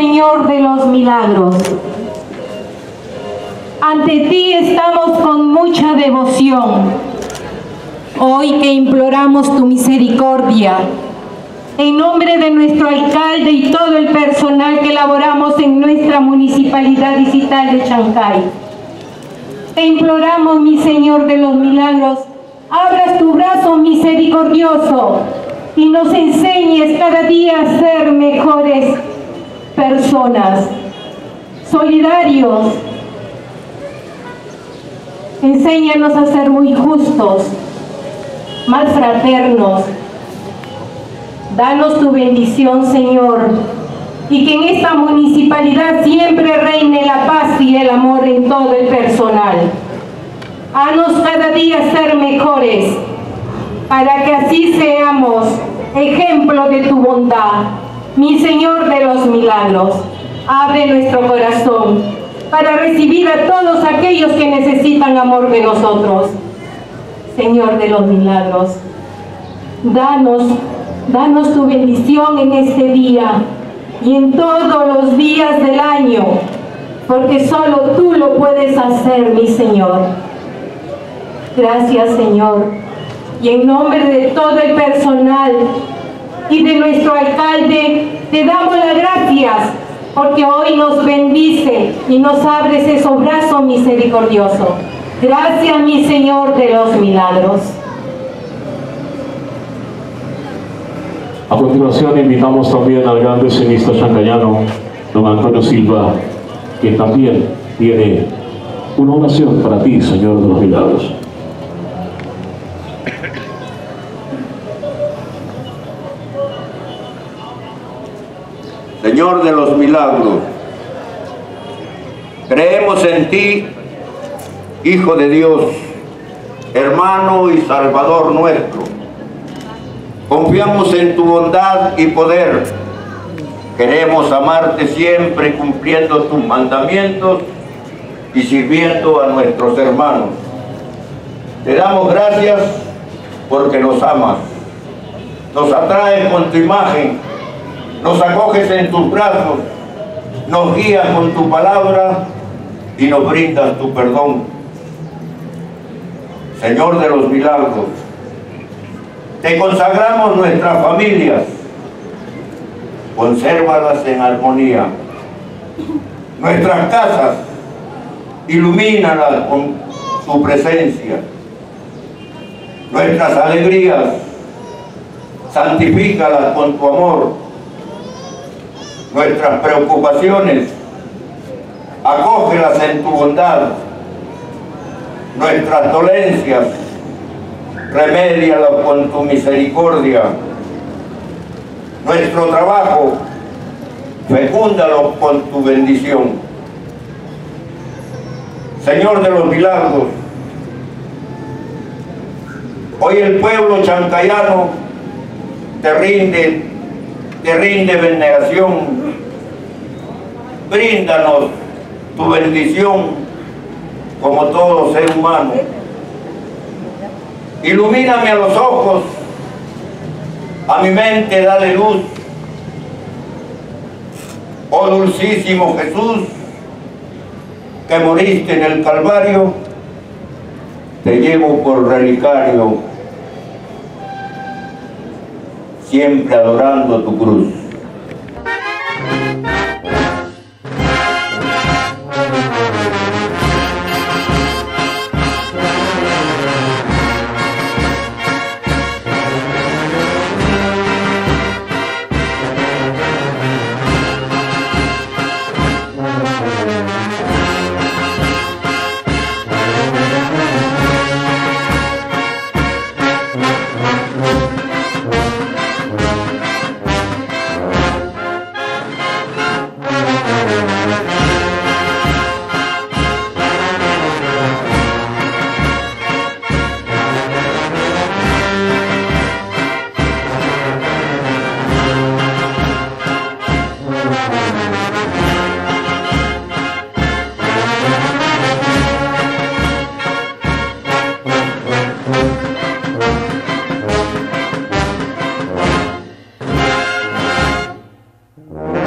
Señor de los milagros. Ante ti estamos con mucha devoción. Hoy que imploramos tu misericordia, en nombre de nuestro alcalde y todo el personal que laboramos en nuestra municipalidad digital de Chancay. Te imploramos, mi Señor de los milagros, abras tu brazo misericordioso y nos enseñes cada día a ser mejores personas, solidarios. Enséñanos a ser muy justos, más fraternos. Danos tu bendición, Señor, y que en esta municipalidad siempre reine la paz y el amor en todo el personal. Hanos cada día ser mejores, para que así seamos ejemplo de tu bondad. Mi Señor de los milagros, abre nuestro corazón para recibir a todos aquellos que necesitan amor de nosotros. Señor de los milagros, danos, danos tu bendición en este día y en todos los días del año, porque solo tú lo puedes hacer, mi Señor. Gracias, Señor. Y en nombre de todo el personal y de nuestro alcalde, te damos las gracias porque hoy nos bendice y nos abres esos brazos misericordiosos. Gracias, mi Señor de los milagros. A continuación invitamos también al gran decenista chancayano, don Antonio Silva, que también tiene una oración para ti, Señor de los Milagros. Señor de los milagros, creemos en ti, Hijo de Dios, hermano y Salvador nuestro. Confiamos en tu bondad y poder. Queremos amarte siempre cumpliendo tus mandamientos y sirviendo a nuestros hermanos. Te damos gracias porque nos amas. Nos atraes con tu imagen nos acoges en tus brazos, nos guías con tu palabra y nos brindas tu perdón. Señor de los milagros, te consagramos nuestras familias, consérvalas en armonía. Nuestras casas, ilumínalas con tu presencia. Nuestras alegrías, santifícalas con tu amor nuestras preocupaciones, acógelas en tu bondad, nuestras dolencias, remédialas con tu misericordia, nuestro trabajo, fecúndalo con tu bendición. Señor de los milagros, hoy el pueblo chancayano te rinde te rinde veneración. Bríndanos tu bendición como todo ser humano. Ilumíname a los ojos, a mi mente dale luz. Oh dulcísimo Jesús, que moriste en el Calvario, te llevo por relicario siempre adorando tu cruz. Mm-hmm.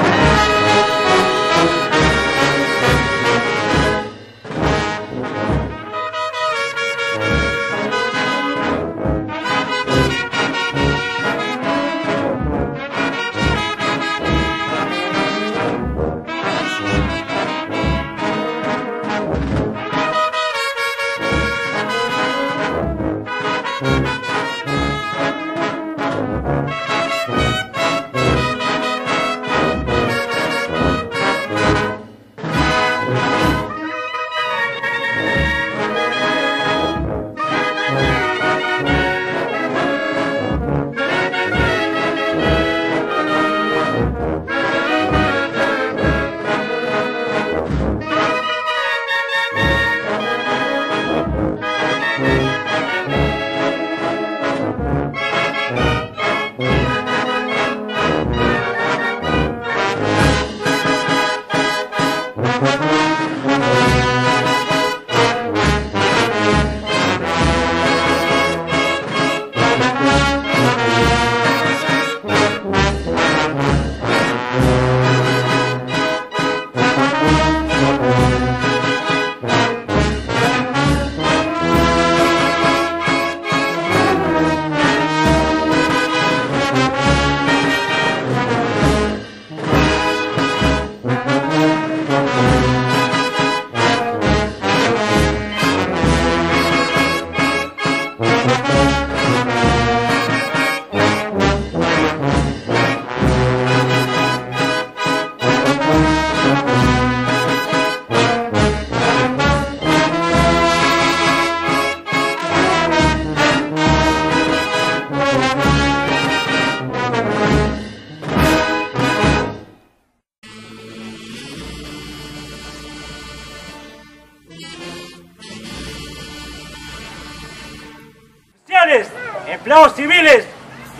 Empleados civiles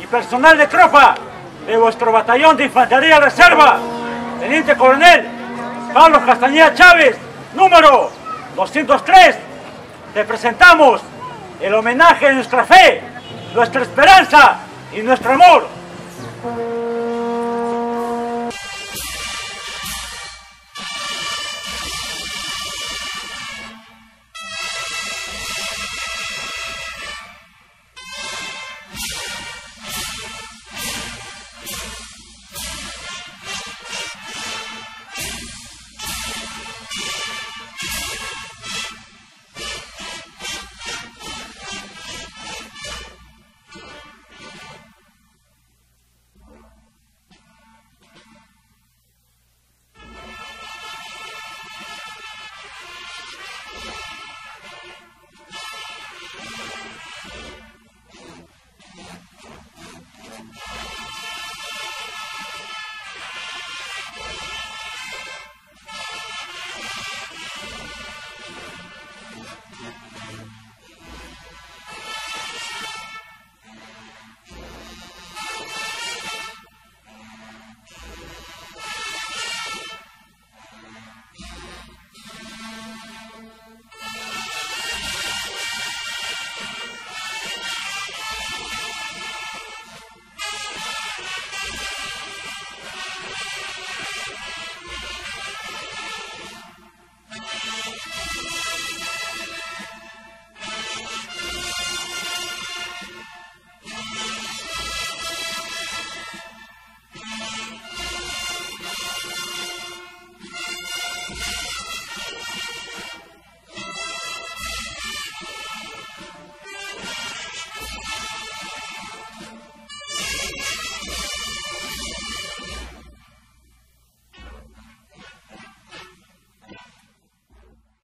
y personal de tropa de vuestro batallón de infantería reserva, Teniente Coronel Pablo Castañeda Chávez, número 203, te presentamos el homenaje de nuestra fe, nuestra esperanza y nuestro amor